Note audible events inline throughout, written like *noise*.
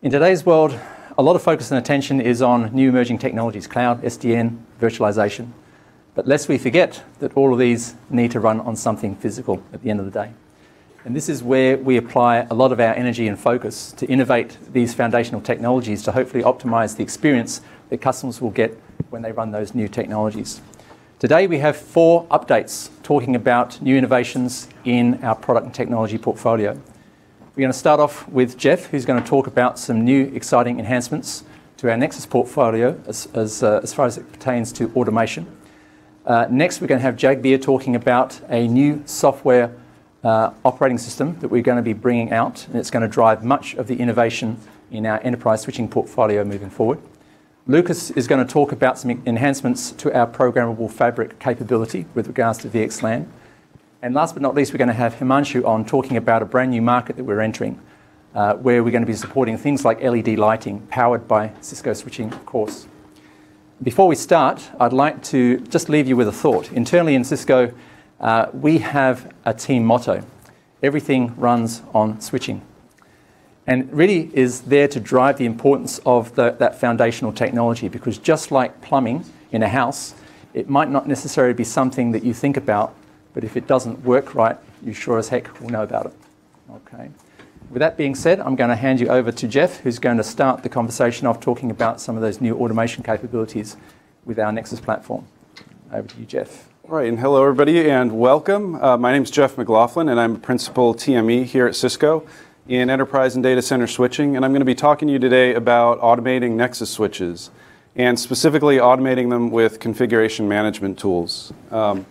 In today's world, a lot of focus and attention is on new emerging technologies, cloud, SDN, virtualization. But lest we forget that all of these need to run on something physical at the end of the day. And this is where we apply a lot of our energy and focus to innovate these foundational technologies to hopefully optimize the experience that customers will get when they run those new technologies. Today we have four updates talking about new innovations in our product and technology portfolio. We're going to start off with Jeff, who's going to talk about some new exciting enhancements to our Nexus portfolio as, as, uh, as far as it pertains to automation. Uh, next, we're going to have Jagbir talking about a new software uh, operating system that we're going to be bringing out, and it's going to drive much of the innovation in our enterprise switching portfolio moving forward. Lucas is going to talk about some enhancements to our programmable fabric capability with regards to VXLAN. And last but not least, we're going to have Himanshu on talking about a brand new market that we're entering, uh, where we're going to be supporting things like LED lighting, powered by Cisco switching, of course. Before we start, I'd like to just leave you with a thought. Internally in Cisco, uh, we have a team motto. Everything runs on switching. And really is there to drive the importance of the, that foundational technology because just like plumbing in a house, it might not necessarily be something that you think about but if it doesn't work right, you sure as heck will know about it. Okay. With that being said, I'm going to hand you over to Jeff, who's going to start the conversation off talking about some of those new automation capabilities with our Nexus platform. Over to you, Jeff. All right, and hello everybody, and welcome. Uh, my name is Jeff McLaughlin, and I'm a Principal TME here at Cisco in Enterprise and Data Center Switching, and I'm going to be talking to you today about automating Nexus switches, and specifically automating them with configuration management tools. Um,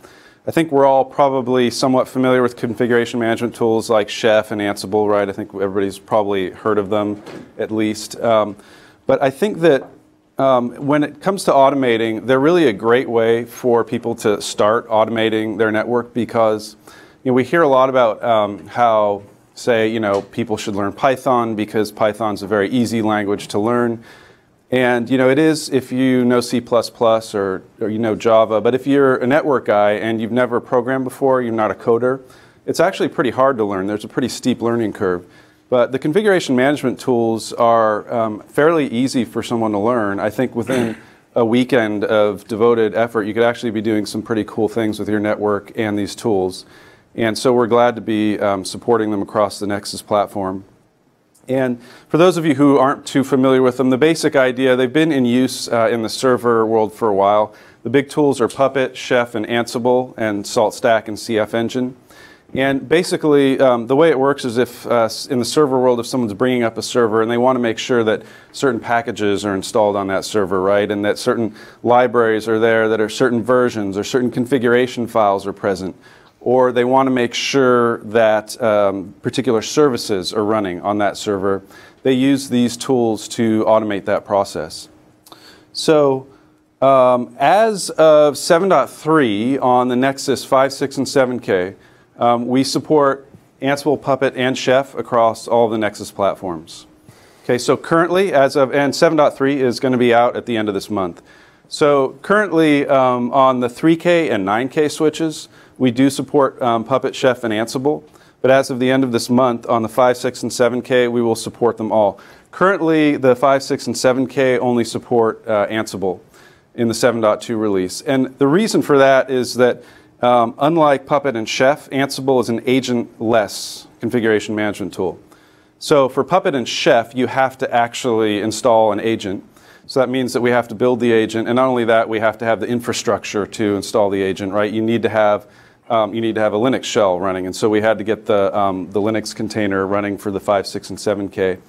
I think we're all probably somewhat familiar with configuration management tools like Chef and Ansible, right? I think everybody's probably heard of them at least. Um, but I think that um, when it comes to automating, they're really a great way for people to start automating their network because you know, we hear a lot about um, how, say, you know, people should learn Python because Python's a very easy language to learn. And you know, it is if you know C++ or, or you know Java, but if you're a network guy and you've never programmed before, you're not a coder, it's actually pretty hard to learn. There's a pretty steep learning curve. But the configuration management tools are um, fairly easy for someone to learn. I think within a weekend of devoted effort, you could actually be doing some pretty cool things with your network and these tools. And so we're glad to be um, supporting them across the Nexus platform. And for those of you who aren't too familiar with them, the basic idea, they've been in use uh, in the server world for a while. The big tools are Puppet, Chef, and Ansible, and SaltStack and CF Engine. And basically, um, the way it works is if uh, in the server world, if someone's bringing up a server and they want to make sure that certain packages are installed on that server, right, and that certain libraries are there, that are certain versions or certain configuration files are present, or they want to make sure that um, particular services are running on that server, they use these tools to automate that process. So um, as of 7.3 on the Nexus 5, 6, and 7K, um, we support Ansible, Puppet, and Chef across all the Nexus platforms. Okay, so currently, as of, and 7.3 is going to be out at the end of this month. So currently um, on the 3K and 9K switches, we do support um, Puppet, Chef, and Ansible, but as of the end of this month, on the 5, 6, and 7K, we will support them all. Currently, the 5, 6, and 7K only support uh, Ansible in the 7.2 release. And the reason for that is that um, unlike Puppet and Chef, Ansible is an agent-less configuration management tool. So for Puppet and Chef, you have to actually install an agent. So that means that we have to build the agent, and not only that, we have to have the infrastructure to install the agent, right? You need to have um, you need to have a Linux shell running. And so we had to get the, um, the Linux container running for the 5, 6, and 7K.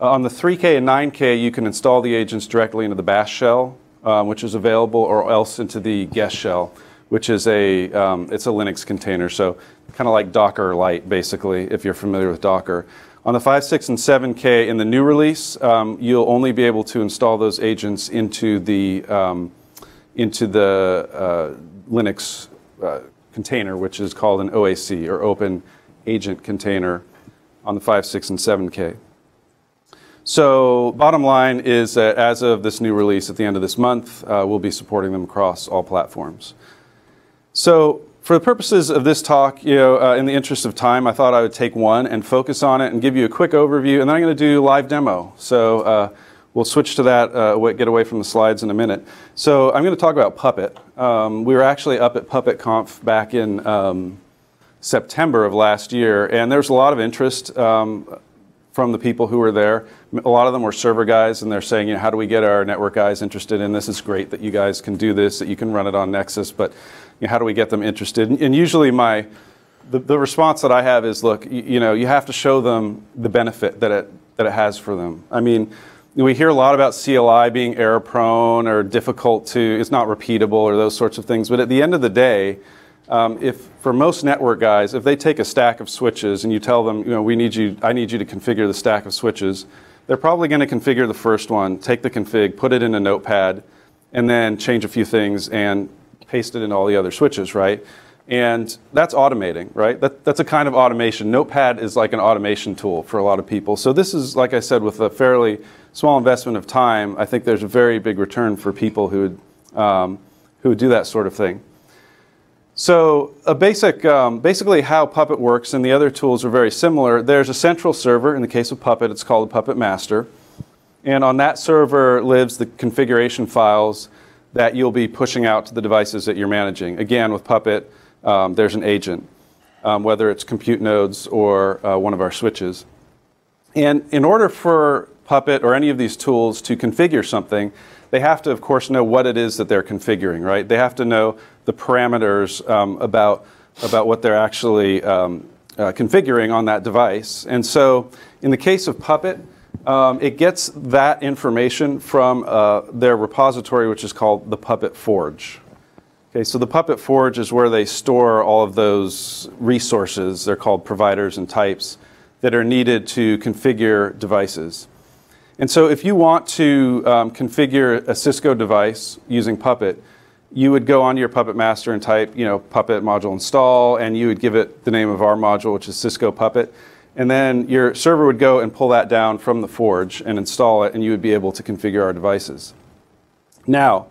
Uh, on the 3K and 9K, you can install the agents directly into the bash shell, um, which is available, or else into the guest shell, which is a, um, it's a Linux container. So kind of like Docker Lite, basically, if you're familiar with Docker. On the 5, 6, and 7K in the new release, um, you'll only be able to install those agents into the, um, into the uh, Linux uh, container, which is called an OAC, or Open Agent Container, on the 5, 6, and 7K. So bottom line is that as of this new release at the end of this month, uh, we'll be supporting them across all platforms. So for the purposes of this talk, you know, uh, in the interest of time, I thought I would take one and focus on it and give you a quick overview, and then I'm going to do live demo. So uh, we'll switch to that, uh, get away from the slides in a minute. So I'm going to talk about Puppet. Um, we were actually up at PuppetConf back in um, September of last year, and there was a lot of interest um, from the people who were there. A lot of them were server guys, and they're saying, you know, how do we get our network guys interested in this? It's great that you guys can do this, that you can run it on Nexus, but you know, how do we get them interested? And, and usually my the, the, response that I have is, look, you, you, know, you have to show them the benefit that it that it has for them. I mean, we hear a lot about CLI being error prone or difficult to, it's not repeatable or those sorts of things. But at the end of the day, um, if for most network guys, if they take a stack of switches and you tell them, you know, we need you, I need you to configure the stack of switches, they're probably going to configure the first one, take the config, put it in a notepad, and then change a few things and paste it in all the other switches, right? And that's automating, right? That, that's a kind of automation. Notepad is like an automation tool for a lot of people. So this is, like I said, with a fairly small investment of time, I think there's a very big return for people who would, um, who would do that sort of thing. So a basic, um, basically how Puppet works and the other tools are very similar. There's a central server. In the case of Puppet, it's called Puppet Master. And on that server lives the configuration files that you'll be pushing out to the devices that you're managing. Again, with Puppet, um, there's an agent, um, whether it's compute nodes or uh, one of our switches. And in order for Puppet or any of these tools to configure something, they have to, of course, know what it is that they're configuring, right? They have to know the parameters um, about, about what they're actually um, uh, configuring on that device. And so in the case of Puppet, um, it gets that information from uh, their repository, which is called the Puppet Forge. Okay, so the Puppet Forge is where they store all of those resources. They're called providers and types that are needed to configure devices. And so if you want to um, configure a Cisco device using Puppet, you would go onto your Puppet Master and type, you know, Puppet module install, and you would give it the name of our module, which is Cisco Puppet. And then your server would go and pull that down from the Forge and install it, and you would be able to configure our devices. Now,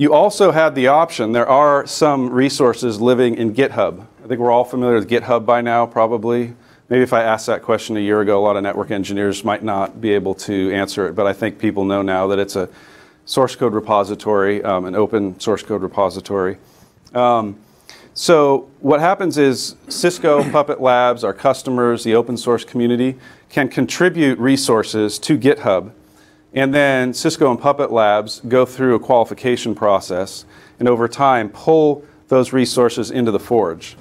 you also had the option, there are some resources living in GitHub. I think we're all familiar with GitHub by now, probably. Maybe if I asked that question a year ago, a lot of network engineers might not be able to answer it, but I think people know now that it's a source code repository, um, an open source code repository. Um, so what happens is Cisco, *coughs* Puppet Labs, our customers, the open source community can contribute resources to GitHub. And then Cisco and Puppet Labs go through a qualification process and over time pull those resources into the Forge.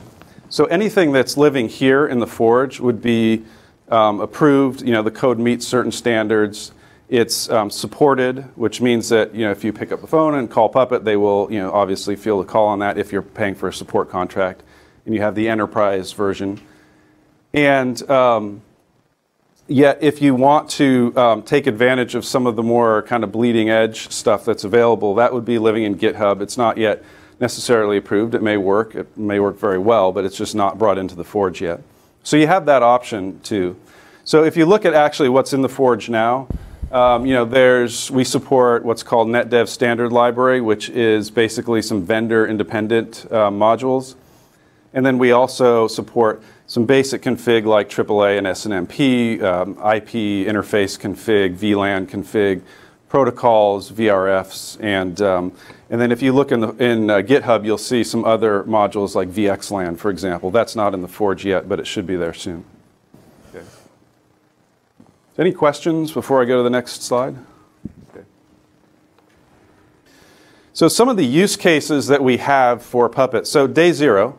So anything that's living here in the Forge would be um, approved. You know, the code meets certain standards. It's um, supported, which means that you know if you pick up the phone and call Puppet, they will you know obviously feel the call on that if you're paying for a support contract, and you have the enterprise version. And um, yet, if you want to um, take advantage of some of the more kind of bleeding edge stuff that's available, that would be living in GitHub. It's not yet necessarily approved. It may work. It may work very well, but it's just not brought into the Forge yet. So you have that option too. So if you look at actually what's in the Forge now. Um, you know, there's we support what's called NetDev Standard Library, which is basically some vendor-independent uh, modules, and then we also support some basic config like AAA and SNMP, um, IP interface config, VLAN config, protocols, VRFs, and and then if you look in, the, in uh, GitHub, you'll see some other modules like VXLAN, for example. That's not in the Forge yet, but it should be there soon. Okay. Any questions before I go to the next slide? Okay. So some of the use cases that we have for Puppet. So day zero,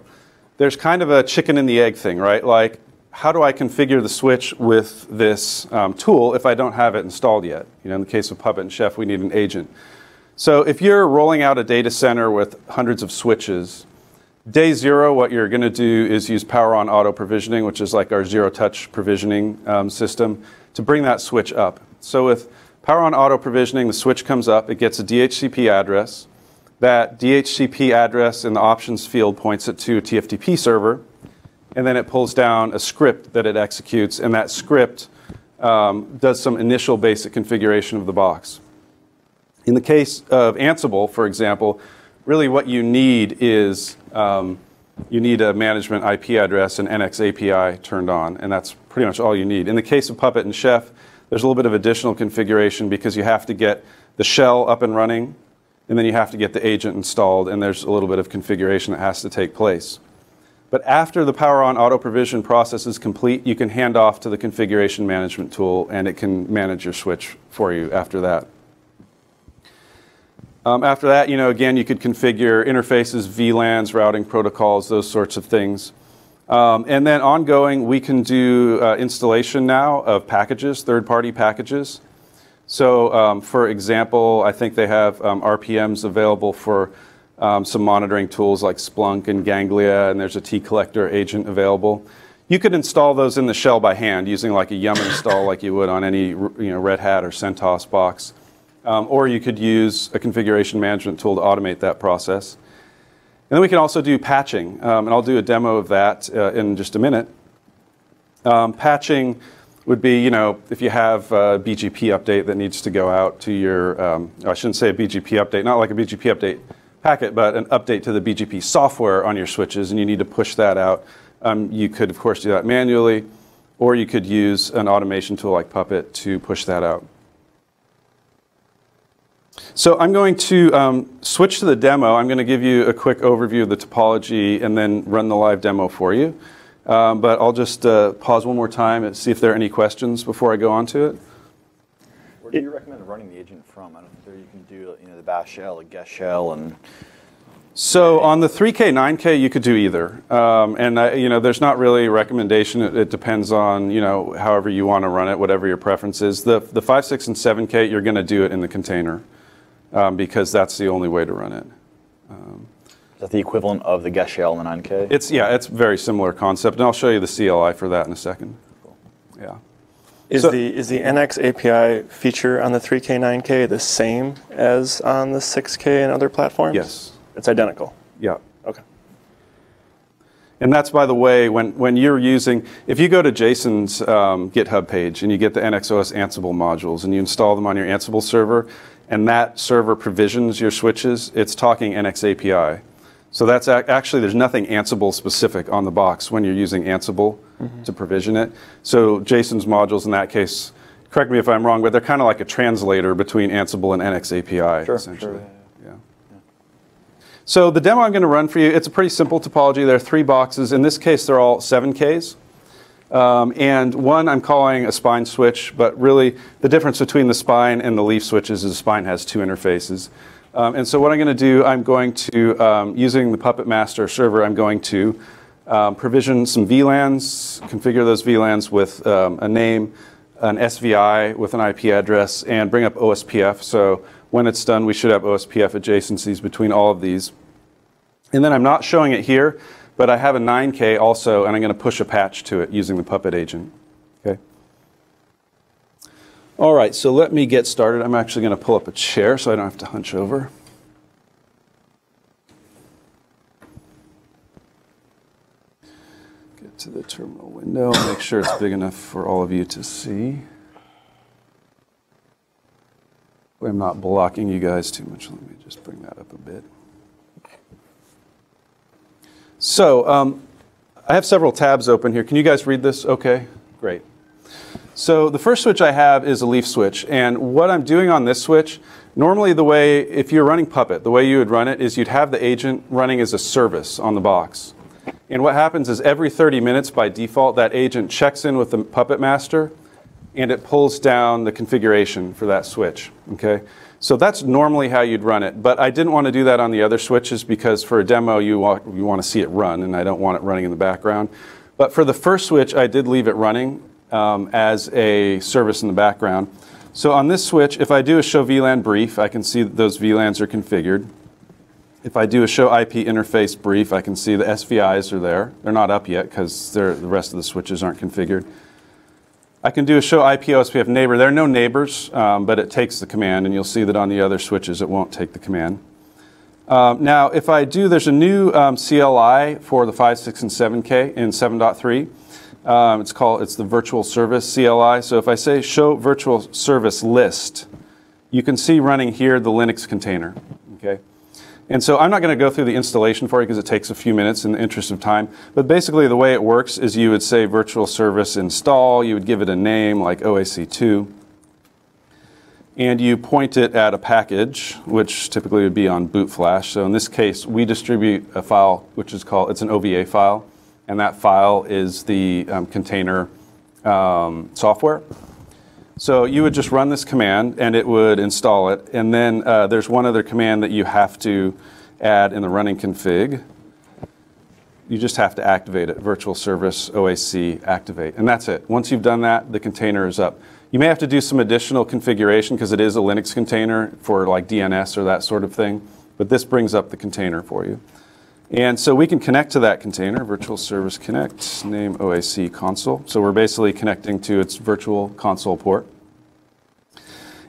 there's kind of a chicken and the egg thing, right? Like, how do I configure the switch with this um, tool if I don't have it installed yet? You know, in the case of Puppet and Chef, we need an agent. So if you're rolling out a data center with hundreds of switches, day zero, what you're going to do is use Power On Auto Provisioning, which is like our zero-touch provisioning um, system to bring that switch up. So with power on auto provisioning, the switch comes up, it gets a DHCP address. That DHCP address in the options field points it to a TFTP server, and then it pulls down a script that it executes, and that script um, does some initial basic configuration of the box. In the case of Ansible, for example, really what you need is um, you need a management IP address and NX API turned on, and that's pretty much all you need. In the case of Puppet and Chef, there's a little bit of additional configuration because you have to get the shell up and running, and then you have to get the agent installed, and there's a little bit of configuration that has to take place. But after the power on auto provision process is complete, you can hand off to the configuration management tool, and it can manage your switch for you after that. Um, after that, you know, again, you could configure interfaces, VLANs, routing protocols, those sorts of things. Um, and then ongoing, we can do uh, installation now of packages, third-party packages. So um, for example, I think they have um, RPMs available for um, some monitoring tools like Splunk and Ganglia, and there's a T-collector agent available. You could install those in the shell by hand using like a yum install like you would on any you know, Red Hat or CentOS box. Um, or you could use a configuration management tool to automate that process. And then we can also do patching, um, and I'll do a demo of that uh, in just a minute. Um, patching would be, you know, if you have a BGP update that needs to go out to your, um, I shouldn't say a BGP update, not like a BGP update packet, but an update to the BGP software on your switches, and you need to push that out. Um, you could, of course, do that manually, or you could use an automation tool like Puppet to push that out. So I'm going to um, switch to the demo. I'm going to give you a quick overview of the topology and then run the live demo for you. Um, but I'll just uh, pause one more time and see if there are any questions before I go on to it. Where do you recommend running the agent from? I don't there you can do you know the bash shell, a guest shell, and so on the 3K, 9K, you could do either, um, and I, you know, there's not really a recommendation. It, it, depends on you know however you want to run it, whatever your preference is. The the 5, 6, and 7K, you're going to do it in the container um, because that's the only way to run it. Um, that the equivalent of the guest shell in the 9K? It's yeah, it's very similar concept, and I'll show you the CLI for that in a second. Cool. Yeah. Is so, the is the NX API feature on the 3K 9K the same as on the 6K and other platforms? Yes. It's identical. Yeah. Okay. And that's, by the way, when, when you're using, if you go to Jason's um, GitHub page and you get the NXOS Ansible modules and you install them on your Ansible server, and that server provisions your switches, it's talking NX API. So that's actually, there's nothing Ansible specific on the box when you're using Ansible mm-hmm. to provision it. So Jason's modules in that case, correct me if I'm wrong, but they're kind of like a translator between Ansible and NX API, sure, essentially. Sure, yeah. yeah. So the demo I'm going to run for you, it's a pretty simple topology. There are three boxes. In this case, they're all 7Ks. Um, and one I'm calling a spine switch, but really the difference between the spine and the leaf switches is the spine has two interfaces. Um, and so what I'm going to do, I'm going to, um, using the Puppet Master server, I'm going to um, provision some VLANs, configure those VLANs with um, a name, an SVI with an IP address, and bring up OSPF. So when it's done, we should have OSPF adjacencies between all of these. And then I'm not showing it here, but I have a 9K also, and I'm going to push a patch to it using the Puppet agent. All right, so let me get started. I'm actually going to pull up a chair so I don't have to hunch over. Get to the terminal window, make sure it's big enough for all of you to see. I'm not blocking you guys too much. Let me just bring that up a bit. So um, I have several tabs open here. Can you guys read this okay? Great. So the first switch I have is a leaf switch. And what I'm doing on this switch, normally the way, if you're running Puppet, the way you would run it is you'd have the agent running as a service on the box. And what happens is every 30 minutes by default, that agent checks in with the Puppet Master and it pulls down the configuration for that switch. Okay? So that's normally how you'd run it. But I didn't want to do that on the other switches because for a demo, you want, you want to see it run, and I don't want it running in the background. But for the first switch, I did leave it running um, as a service in the background. So on this switch, if I do a show VLAN brief, I can see that those VLANs are configured. If I do a show IP interface brief, I can see the SVIs are there. They're not up yet because the rest of the switches aren't configured. I can do a show IP OSPF neighbor. There are no neighbors, um, but it takes the command, and you'll see that on the other switches it won't take the command. Um, now, if I do, there's a new um, CLI for the 5, 6, and 7K in 7.3. Um, it's called, it's the virtual service CLI. So if I say show virtual service list, you can see running here the Linux container, okay? And so I'm not going to go through the installation for you because it takes a few minutes in the interest of time. But basically, the way it works is you would say virtual service install, you would give it a name like OAC2, and you point it at a package, which typically would be on boot flash. So in this case, we distribute a file which is called, it's an OVA file, and that file is the um, container um, software. So you would just run this command and it would install it. And then uh, there's one other command that you have to add in the running config. You just have to activate it, virtual service OAC activate. And that's it. Once you've done that, the container is up. You may have to do some additional configuration because it is a Linux container for like DNS or that sort of thing. But this brings up the container for you. And so we can connect to that container, virtual service connect, name OAC console. So we're basically connecting to its virtual console port.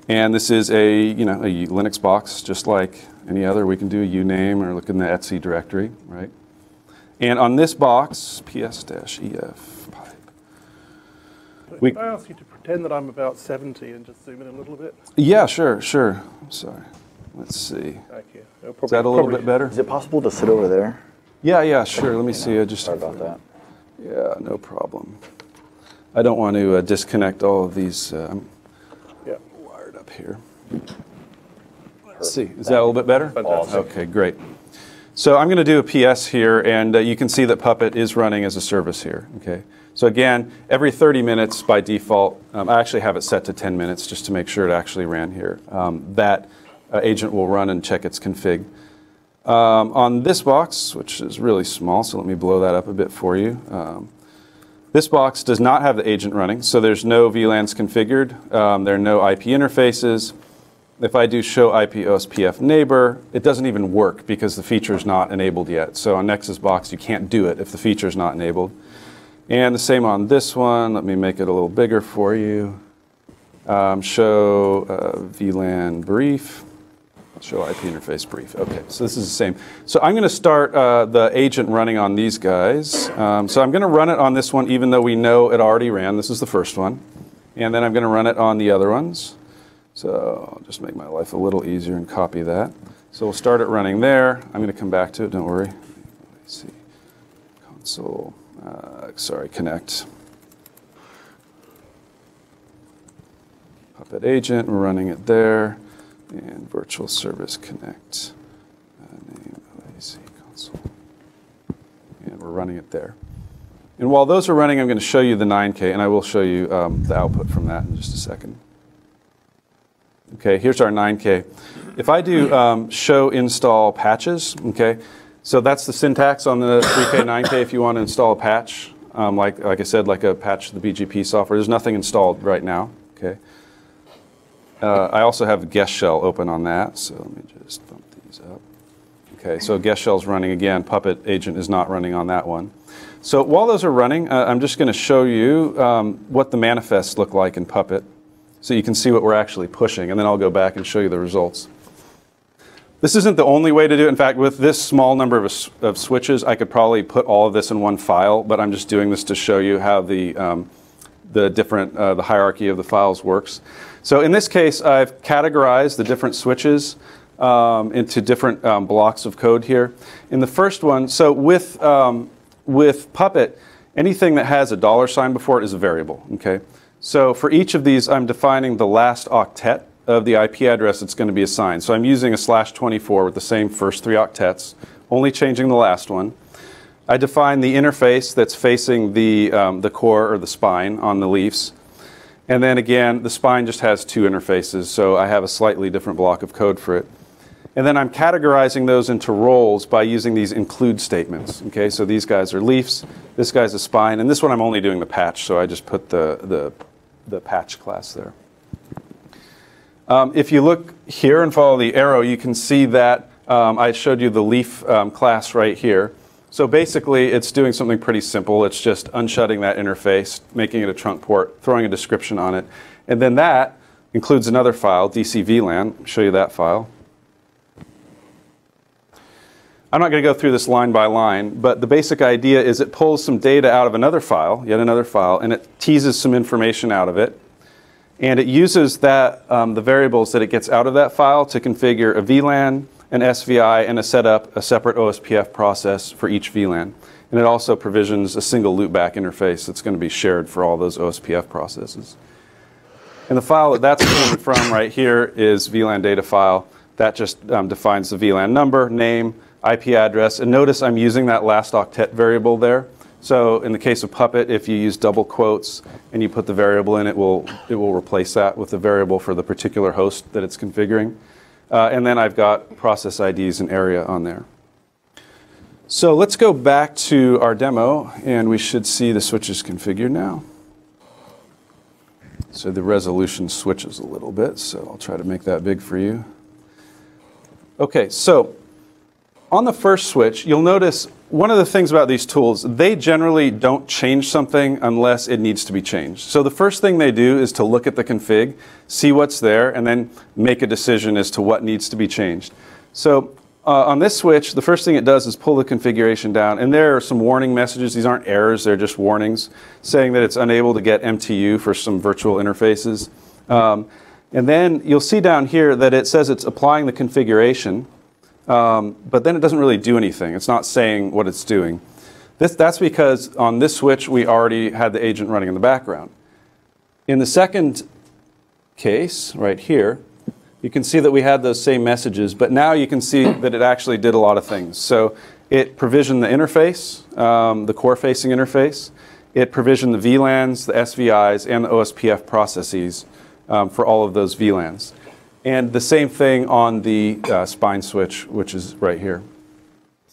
And this is a, you know, a Linux box, just like any other. We can do a uname or look in the etc directory, right? And on this box, ps-ef pipe. We, Can I ask you to pretend that I'm about 70 and just zoom in a little bit? Yeah, sure, sure. Sorry. Let's see. Thank you. Is that a little bit better? Is it possible to sit over there? Yeah, yeah, sure. Let me see. I just Sorry about that. Yeah, no problem. I don't want to uh, disconnect all of these. Uh, I'm Yeah. wired up here. Let's see. Is that a little bit better? Fantastic. Okay, great. So I'm going to do a PS here, and uh, you can see that Puppet is running as a service here. Okay. So again, every 30 minutes by default, um, I actually have it set to 10 minutes just to make sure it actually ran here. Um, that uh, agent will run and check its config. Um, on this box, which is really small, so let me blow that up a bit for you. Um, this box does not have the agent running, so there's no VLANs configured. Um, there are no IP interfaces. If I do show IP OSPF neighbor, it doesn't even work because the feature is not enabled yet. So on Nexus box, you can't do it if the feature is not enabled. And the same on this one. Let me make it a little bigger for you. Um, show uh, VLAN brief. Show IP interface brief. Okay, so this is the same. So I'm going to start uh, the agent running on these guys. Um, so I'm going to run it on this one, even though we know it already ran. This is the first one. And then I'm going to run it on the other ones. So I'll just make my life a little easier and copy that. So we'll start it running there. I'm going to come back to it, don't worry. Let's see. Console, uh, sorry, connect. Puppet agent, we're running it there. And virtual service connect. Uh, name OAC console. And we're running it there. And while those are running, I'm going to show you the 9K, and I will show you um, the output from that in just a second. Okay, here's our 9K. If I do um, show install patches, okay, so that's the syntax on the 3K, 9K if you want to install a patch. Um, like, like I said, like a patch of the BGP software. There's nothing installed right now, okay. Uh, I also have guest shell open on that, so let me just bump these up. Okay, so guest shell's running again. Puppet agent is not running on that one. So while those are running, uh, I'm just going to show you um, what the manifests look like in Puppet so you can see what we're actually pushing, and then I'll go back and show you the results. This isn't the only way to do it. In fact, with this small number of, of switches, I could probably put all of this in one file, but I'm just doing this to show you how the, um, the different, uh, the hierarchy of the files works. So in this case, I've categorized the different switches um, into different um, blocks of code here. In the first one, so with, um, with Puppet, anything that has a dollar sign before it is a variable, okay? So for each of these, I'm defining the last octet of the IP address that's going to be assigned. So I'm using a slash 24 with the same first three octets, only changing the last one. I define the interface that's facing the, um, the core or the spine on the leafs. And then again, the spine just has two interfaces, so I have a slightly different block of code for it. And then I'm categorizing those into roles by using these include statements. Okay, so these guys are leafs, this guy's a spine, and this one I'm only doing the patch, so I just put the, the, the patch class there. Um, if you look here and follow the arrow, you can see that um, I showed you the leaf um, class right here. So basically, it's doing something pretty simple. It's just unshutting that interface, making it a trunk port, throwing a description on it. And then that includes another file, DCVLAN. I'll show you that file. I'm not going to go through this line by line, but the basic idea is it pulls some data out of another file, yet another file, and it teases some information out of it. And it uses that, um, the variables that it gets out of that file to configure a VLAN, an SVI, and to set up a separate OSPF process for each VLAN. And it also provisions a single loopback interface that's going to be shared for all those OSPF processes. And the file that that's coming *coughs* from right here is VLAN data file. That just um, defines the VLAN number, name, IP address. And notice I'm using that last octet variable there. So in the case of Puppet, if you use double quotes and you put the variable in, it will, it will replace that with the variable for the particular host that it's configuring. Uh, and then I've got process IDs and area on there. So let's go back to our demo, and we should see the switches configured now. So the resolution switches a little bit, so I'll try to make that big for you. Okay, so on the first switch, you'll notice one of the things about these tools, they generally don't change something unless it needs to be changed. So the first thing they do is to look at the config, see what's there, and then make a decision as to what needs to be changed. So uh, on this switch, the first thing it does is pull the configuration down, and there are some warning messages. These aren't errors, they're just warnings saying that it's unable to get MTU for some virtual interfaces. Um, and then you'll see down here that it says it's applying the configuration. Um, but then it doesn't really do anything. It's not saying what it's doing. This, that's because on this switch, we already had the agent running in the background. In the second case, right here, you can see that we had those same messages, but now you can see that it actually did a lot of things. So it provisioned the interface, um, the core-facing interface. It provisioned the VLANs, the SVIs, and the OSPF processes um, for all of those VLANs. And the same thing on the uh, spine switch, which is right here.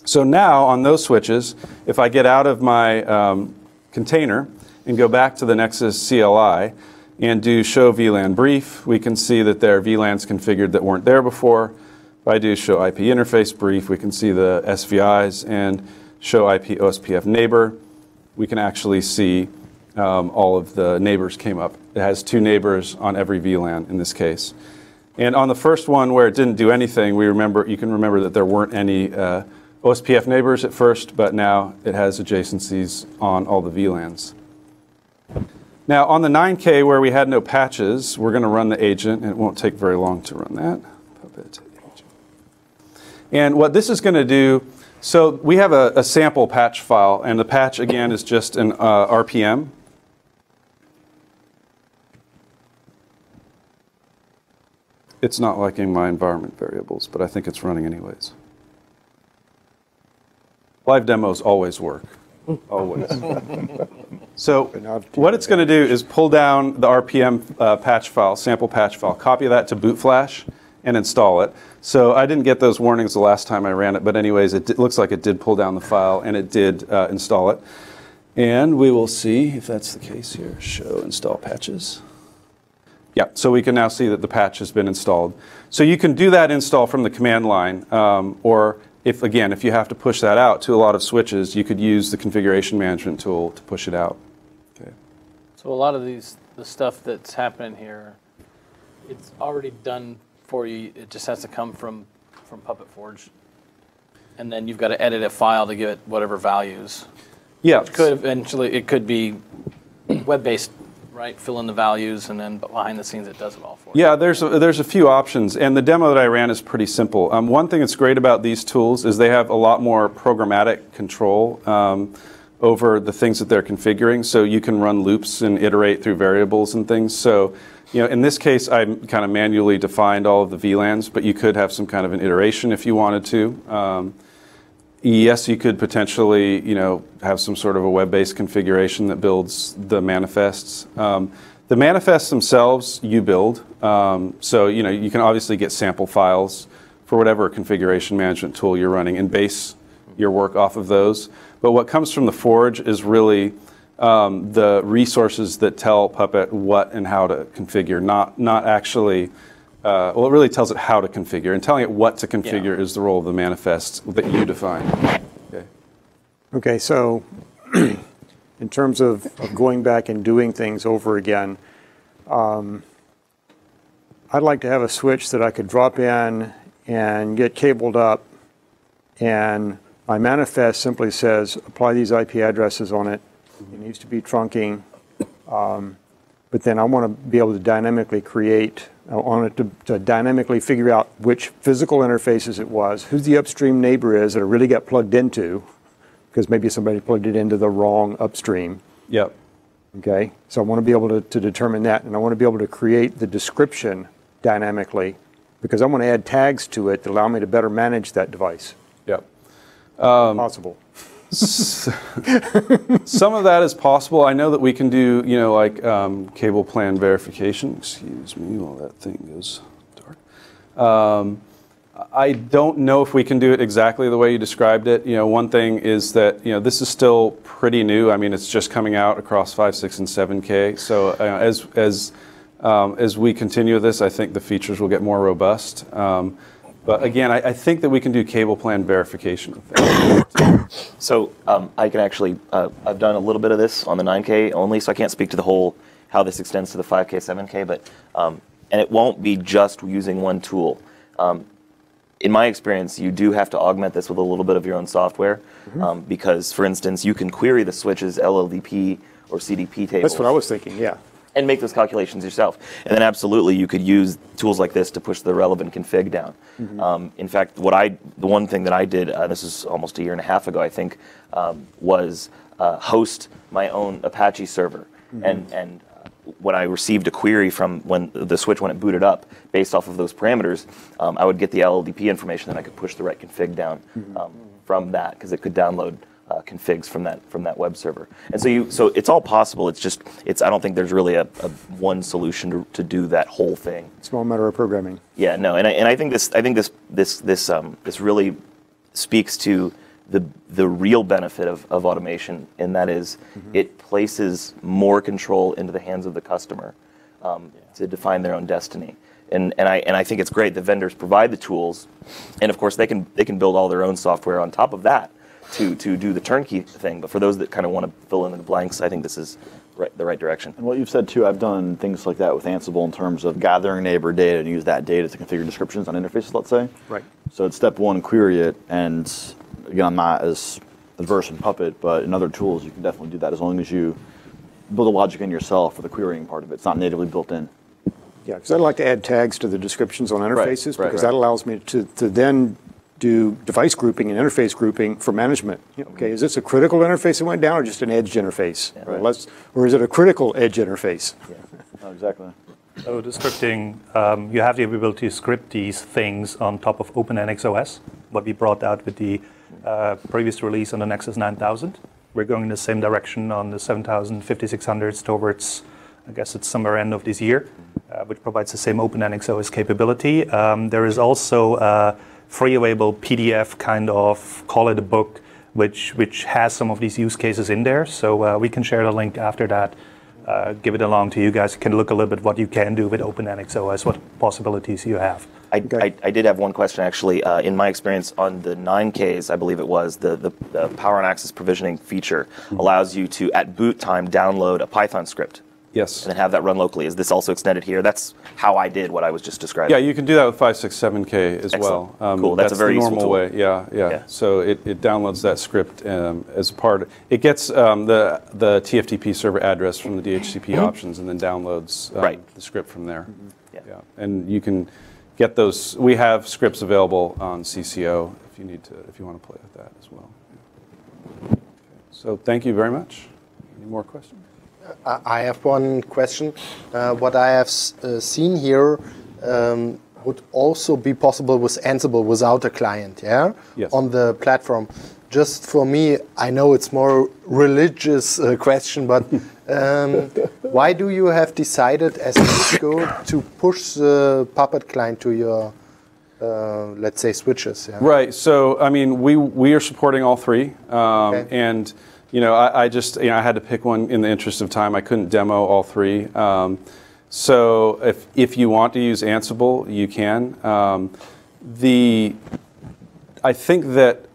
So now on those switches, if I get out of my um, container and go back to the Nexus CLI and do show VLAN brief, we can see that there are VLANs configured that weren't there before. If I do show IP interface brief, we can see the SVIs and show IP OSPF neighbor. We can actually see um, all of the neighbors came up. It has two neighbors on every VLAN in this case. And on the first one where it didn't do anything, we remember you can remember that there weren't any uh, OSPF neighbors at first, but now it has adjacencies on all the VLANs. Now on the 9K where we had no patches, we're going to run the agent, and it won't take very long to run that. Puppet agent. And what this is going to do, so we have a, a, sample patch file, and the patch again is just an uh, RPM. It's not liking my environment variables, but I think it's running anyways. Live demos always work. *laughs* Always. so what it's going to do is pull down the RPM uh, patch file, sample patch file, copy that to boot flash, and install it. So I didn't get those warnings the last time I ran it, but anyways, it looks like it did pull down the file, and it did uh, install it. And we will see if that's the case here. Show install patches. Yeah, so we can now see that the patch has been installed. So you can do that install from the command line, um, or if again, if you have to push that out to a lot of switches, you could use the configuration management tool to push it out. Okay. So a lot of these, the stuff that's happening here, it's already done for you. It just has to come from from Puppet Forge, and then you've got to edit a file to give it whatever values. Yeah. Which could eventually it could be web-based right? Fill in the values, and then behind the scenes, it does it all for you. Yeah, there's a, there's a few options, and the demo that I ran is pretty simple. Um, one thing that's great about these tools is they have a lot more programmatic control um, over the things that they're configuring. So you can run loops and iterate through variables and things. So, you know, in this case, I kind of manually defined all of the VLANs, but you could have some kind of an iteration if you wanted to. Um, yes, you could potentially, you know, have some sort of a web-based configuration that builds the manifests. Um, the manifests themselves you build, um, so you know you can obviously get sample files for whatever configuration management tool you're running and base your work off of those. But what comes from the Forge is really um, the resources that tell Puppet what and how to configure, not not actually uh, well, it really tells it how to configure, and telling it what to configure yeah. is the role of the manifest that you define. Okay. Okay. So, *clears throat* in terms of, of, going back and doing things over again, um, I'd like to have a switch that I could drop in and get cabled up, and my manifest simply says apply these IP addresses on it. It needs to be trunking. Um, but then I want to be able to dynamically create Uh, I want it to, to dynamically figure out which physical interfaces it was, who the upstream neighbor is that it really got plugged into, because maybe somebody plugged it into the wrong upstream. Yep. Okay, so I want to be able to, to determine that, and I want to be able to create the description dynamically, because I want to add tags to it that allow me to better manage that device. Yep. Possible. Some of that is possible. I know that we can do, you know, like um, cable plan verification. Excuse me while that thing goes dark. Um, I don't know if we can do it exactly the way you described it. You know, one thing is that you know this is still pretty new. I mean, it's just coming out across five, six, and 7K. So uh, as as um, as we continue this, I think the features will get more robust. Um, but again, I, I think that we can do cable plan verification. So um, I can actually, uh, I've done a little bit of this on the 9K only, so I can't speak to the whole how this extends to the 5K, 7K, but um, and it won't be just using one tool. Um, in my experience, you do have to augment this with a little bit of your own software, um, because, for instance, you can query the switches LLDP or CDP tables That's what I was thinking, yeah. And make those calculations yourself. And then absolutely, you could use tools like this to push the relevant config down. Um, in fact, what I, the one thing that I did, uh, this is almost a year and a half ago, I think, um, was uh, host my own Apache server. And and uh, when I received a query from when the switch when it booted up, based off of those parameters, um, I would get the LLDP information, and I could push the right config down um, from that because it could download uh, configs from that from that web server. And so you so it's all possible. It's just it's I don't think there's really a, a one solution to, to do that whole thing. It's all a matter of programming. Yeah, no, and I, and I think this I think this this this um, this really speaks to the the real benefit of, of automation, and that is it places more control into the hands of the customer um, to define their own destiny. And, and I and I think it's great. that vendors provide the tools, and of course they can they can build all their own software on top of that to to do the turnkey thing. But for those that kind of want to fill in the blanks, I think this is right, the right direction. And what you've said too, I've done things like that with Ansible in terms of gathering neighbor data and use that data to configure descriptions on interfaces, let's say. Right. So it's step one, query it. And again, I'm not as adverse in Puppet, but in other tools, you can definitely do that as long as you build the logic in yourself for the querying part of it. It's not natively built in. Yeah, because I'd like to add tags to the descriptions on interfaces right, because right. that allows me to, to then do device grouping and interface grouping for management. You know, okay, is this a critical interface that went down or just an edge interface? Or, Right. let's- or is it a critical edge interface? Oh, exactly. So the scripting, um, you have the ability to script these things on top of OpenNXOS, what we brought out with the uh, previous release on the Nexus 9000. We're going in the same direction on the 7000, 5600s towards, I guess it's somewhere end of this year, uh, which provides the same OpenNXOS capability. Um, there is also a free available PDF kind of, call it a book, which, which has some of these use cases in there. So uh, we can share the link after that uh, give it along to you guys. You can look a little bit what you can do with OpenNXOS, what possibilities you have. I, I, I did have one question actually. Uh, in my experience on the 9Ks, I believe it was, the, the, the Power on Access provisioning feature allows you to, at boot time, download a Python script Yes. and then have that run locally. Is this also extended here? That's how I did what I was just describing. Yeah, you can do that with 567K as well. Um, Cool. That's a very the normal tool. way. Yeah, yeah, Yeah. So it, it downloads that script um, as part. It gets um, the the TFTP server address from the DHCP options and then downloads um, Mm-hmm. Right. the script from there. Yeah. Yeah, and you can get those. We have scripts available on CCO if you need to if you want to play with that as well. Okay. So thank you very much. Any more questions? I have one question. Uh, what I have s- uh, seen here um, would also be possible with Ansible without a client, yeah? Yes. On the platform. Just for me, I know it's more religious uh, question, but *laughs* um, why do you have decided as Cisco to push the Puppet client to your, uh, let's say, switches? Yeah? Right. So, I mean, we we are supporting all three, um, Okay. and you know, I, I just you know I had to pick one in the interest of time. I couldn't demo all three. Um, so, if if you want to use Ansible, you can. Um, the I think that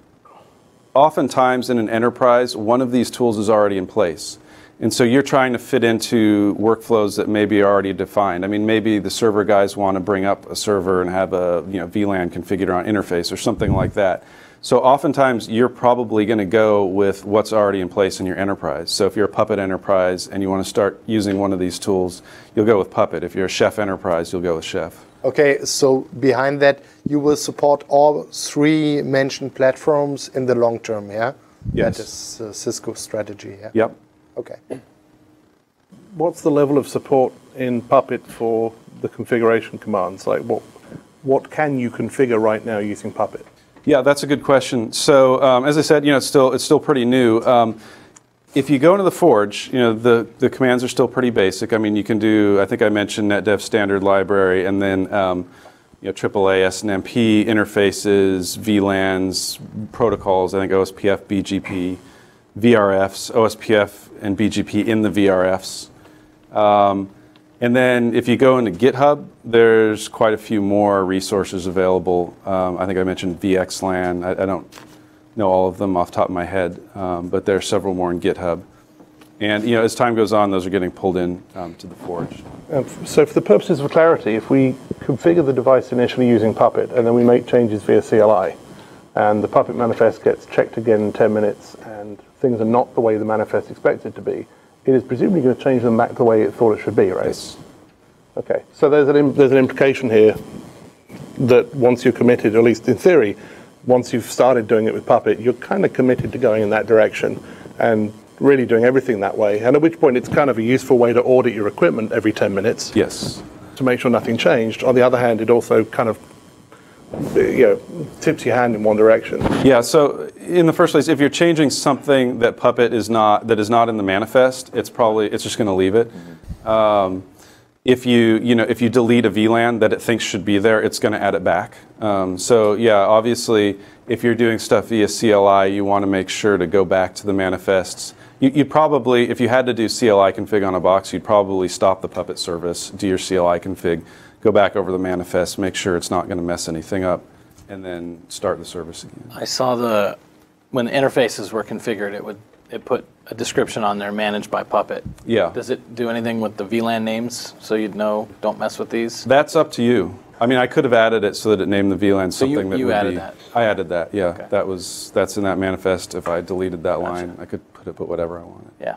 oftentimes in an enterprise, one of these tools is already in place. And so you're trying to fit into workflows that maybe are already defined. I mean, maybe the server guys want to bring up a server and have a you know VLAN configured on interface or something like that. So oftentimes you're probably going to go with what's already in place in your enterprise. So if you're a Puppet enterprise and you want to start using one of these tools, you'll go with Puppet. If you're a Chef enterprise, you'll go with Chef. Okay, so behind that, you will support all three mentioned platforms in the long term, yeah? Yes. That is uh, Cisco's strategy, yeah? Yep. Okay. What's the level of support in Puppet for the configuration commands? Like what, what can you configure right now using Puppet? Yeah, that's a good question. So um, as I said, you know, it's still it's still pretty new. Um, if you go into the Forge, you know, the, the commands are still pretty basic. I mean, you can do, I think I mentioned NetDev standard library, and then um, you know, AAA, SNMP interfaces, VLANs, protocols. I think OSPF, BGP, VRFs, OSPF, and BGP in the VRFs. Um, and then if you go into GitHub, there's quite a few more resources available. Um, I think I mentioned VXLAN. I, I, don't know all of them off the top of my head, um, but there are several more in GitHub. And you know, as time goes on, those are getting pulled in um, to the Forge. Um, so for the purposes of clarity, if we configure the device initially using Puppet and then we make changes via CLI, and the Puppet manifest gets checked again in 10 minutes and things are not the way the manifest expects it to be, it is presumably going to change them back the way it thought it should be, right? Yes. Okay. So there's an, there's an implication here that once you're committed, or at least in theory, once you've started doing it with Puppet, you're kind of committed to going in that direction and really doing everything that way. And at which point, it's kind of a useful way to audit your equipment every 10 minutes Yes. to make sure nothing changed. On the other hand, it also kind of you know, tips your hand in one direction. Yeah. So in the first place, if you're changing something that Puppet is not that is not in the manifest, it's probably it's just going to leave it. Um, if you you know if you delete a VLAN that it thinks should be there, it's going to add it back. Um, so yeah, obviously, if you're doing stuff via CLI, you want to make sure to go back to the manifests. You, you'd probably, if you had to do CLI config on a box, you'd probably stop the Puppet service, do your CLI config, go back over the manifest, make sure it's not going to mess anything up, and then start the service again. I saw the when the interfaces were configured, it would it put a description on there managed by Puppet. Yeah. Does it do anything with the VLAN names so you'd know don't mess with these? That's up to you. I mean, I could have added it so that it named the VLAN So you- something that you would added be. that? I added that. Yeah, Okay. that was that's in that manifest. If I deleted that line, I could put it put whatever I wanted. Yeah.